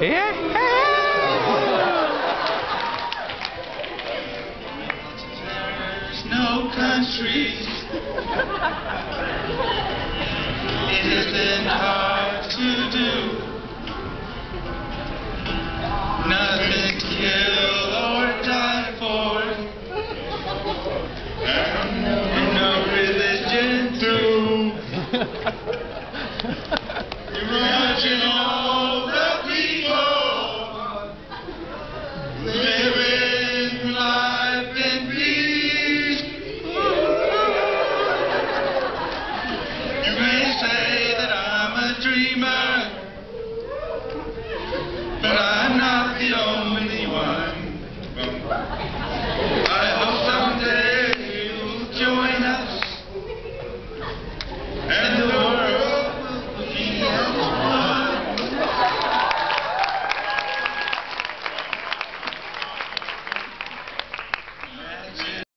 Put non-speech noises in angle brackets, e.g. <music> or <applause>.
There's no countries. It isn't hard to do. Nothing to kill or die for. And no religion too. <laughs> You may say that I'm a dreamer.